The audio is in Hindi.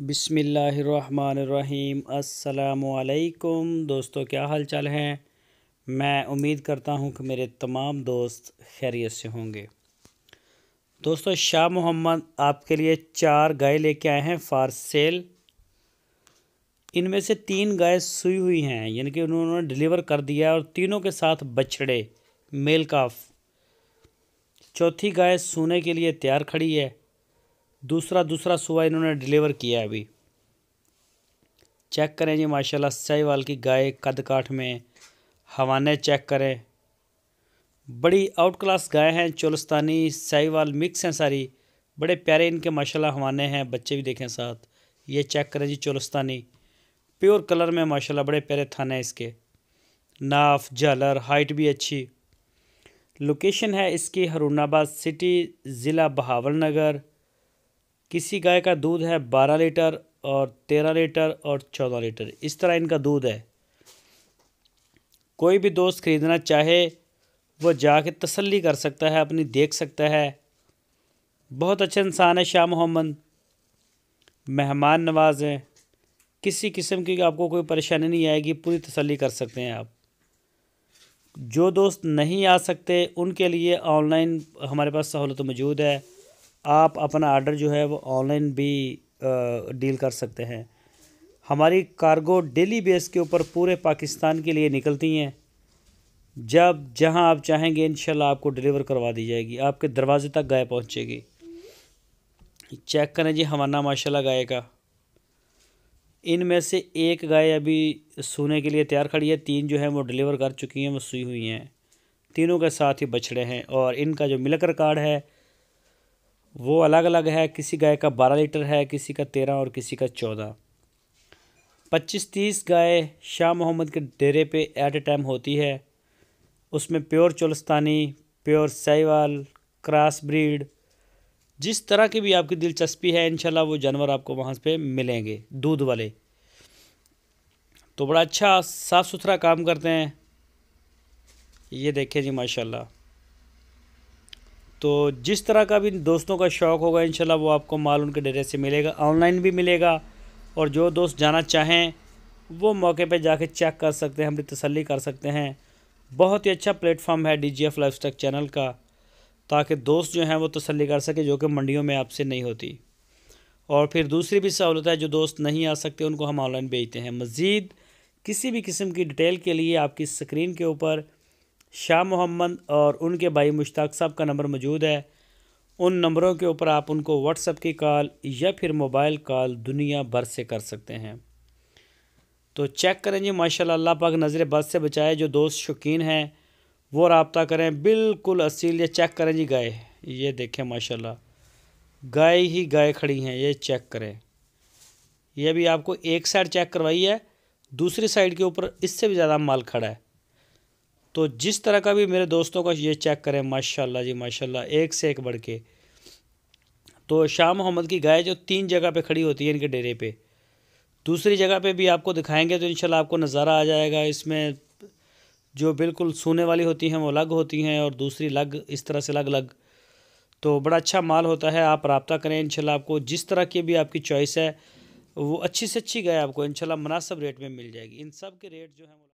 बिसमीम् असलकुम दोस्तों, क्या हाल चाल हैं? मैं उम्मीद करता हूँ कि मेरे तमाम दोस्त खैरियत से होंगे। दोस्तों, शाह मोहम्मद आपके लिए चार गाय लेके आए हैं फार सेल। इनमें से तीन गाय सुई हुई हैं, यानी कि उन्होंने डिलीवर कर दिया और तीनों के साथ बछड़े, मेल काफ। चौथी गाय सोने के लिए तैयार खड़ी है। दूसरा दूसरा सुबह इन्होंने डिलीवर किया है अभी। चेक करें जी, माशाल्लाह साहिवाल की गाय कद काठ में हवाने चेक करें। बड़ी आउट क्लास गाय हैं, चोलस्तानी साहिवाल मिक्स हैं सारी। बड़े प्यारे इनके, माशाल्लाह, हवाने हैं, बच्चे भी देखें साथ। ये चेक करें जी, चोलस्तानी। प्योर कलर में, माशाल्लाह, बड़े प्यारे थाने इसके। नाफ झालर हाइट भी अच्छी। लोकेशन है इसकी हरूनाबाद सिटी ज़िला बहावल नगर किसी गाय का दूध है बारह लीटर और तेरह लीटर और चौदह लीटर। इस तरह इनका दूध है। कोई भी दोस्त ख़रीदना चाहे वो जाके तसल्ली कर सकता है, अपनी देख सकता है। बहुत अच्छे इंसान है शाह मोहम्मद। मेहमान नवाज़ हैं। किसी किस्म की आपको कोई परेशानी नहीं आएगी, पूरी तसल्ली कर सकते हैं आप। जो दोस्त नहीं आ सकते, उनके लिए ऑनलाइन हमारे पास सहूलत मौजूद है। आप अपना आर्डर जो है वो ऑनलाइन भी डील कर सकते हैं। हमारी कार्गो डेली बेस के ऊपर पूरे पाकिस्तान के लिए निकलती हैं। जब, जहाँ आप चाहेंगे इन आपको डिलीवर करवा दी जाएगी। आपके दरवाजे तक गाय पहुंचेगी। चेक करें जी हमारा माशाल्लाह गाय का। इनमें से एक गाय अभी सोने के लिए तैयार खड़ी है। तीन जो है वो डिलीवर कर चुकी हैं, वो सुई हुई हैं। तीनों के साथ ही बछड़े हैं और इनका जो मिलकर कार्ड है वो अलग अलग है, किसी गाय का बारह लीटर है, किसी का तेरह और किसी का चौदह। पच्चीस तीस गाय शाह मोहम्मद के डेरे पे एट ए टाइम होती है। उसमें pure Cholistani pure Sahiwal cross breed जिस तरह की भी आपकी दिलचस्पी है, इंशाल्लाह वो जानवर आपको वहाँ पे मिलेंगे, दूध वाले। तो बड़ा अच्छा साफ़ सुथरा काम करते हैं। ये देखें जी, माशाल्लाह। तो जिस तरह का भी दोस्तों का शौक़ होगा, इंशाल्लाह वो आपको माल उनके डेरे से मिलेगा, ऑनलाइन भी मिलेगा। और जो दोस्त जाना चाहें, वो मौके पे जाके चेक कर सकते हैं अपनी तसल्ली कर सकते हैं। बहुत ही अच्छा प्लेटफॉर्म है D G F life stuck channel का, ताकि दोस्त जो हैं वो तसल्ली कर सके, जो कि मंडियों में आपसे नहीं होती। और फिर दूसरी भी सहूलत है, जो दोस्त नहीं आ सकते, उनको हम ऑनलाइन भेजते हैं। मज़ीद किसी भी किस्म की डिटेल के लिए आपकी स्क्रीन के ऊपर शाह मोहम्मद और उनके भाई मुश्ताक साहब का नंबर मौजूद है। उन नंबरों के ऊपर आप उनको व्हाट्सएप की कॉल या फिर मोबाइल कॉल दुनिया भर से कर सकते हैं। तो चेक करें जी, माशाल्लाह अल्लाह पाक नज़र बद से बचाए जो दोस्त शौकीन हैं, वो रबता करें। बिल्कुल असील ये चेक करें जी, गाय। ये देखें, माशाल्लाह। गाय ही गाय खड़ी हैं, ये चेक करें। ये भी आपको एक साइड चेक करवाई है, दूसरी साइड के ऊपर इससे भी ज़्यादा माल खड़ा है। तो जिस तरह का भी मेरे दोस्तों का ये चेक करें, माशाल्लाह जी, माशाल्लाह, एक से एक बढ़ के। तो शाह मोहम्मद की गाय जो तीन जगह पे खड़ी होती है इनके डेरे पे, दूसरी जगह पे भी आपको दिखाएँगे तो इंशाल्लाह आपको नज़ारा आ जाएगा। इसमें जो बिल्कुल सोने वाली होती हैं वो अलग होती हैं और दूसरी लग, इस तरह से अलग अलग तो बड़ा अच्छा माल होता है, आप रबता करें इंशाल्लाह आपको। जिस तरह की भी आपकी चॉइस है, वो अच्छी से अच्छी गाय आपको इंशाल्लाह मुनासब रेट में मिल जाएगी। इन सब के रेट जो हैं